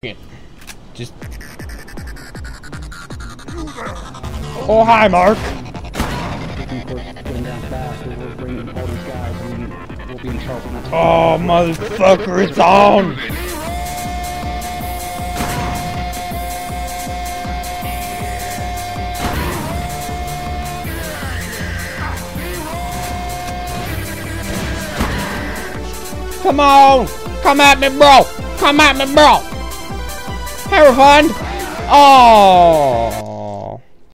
Just. Oh, hi, Mark. Oh, motherfucker, it's on! Come on! Come at me, bro! Come at me, bro! Fun! Oh!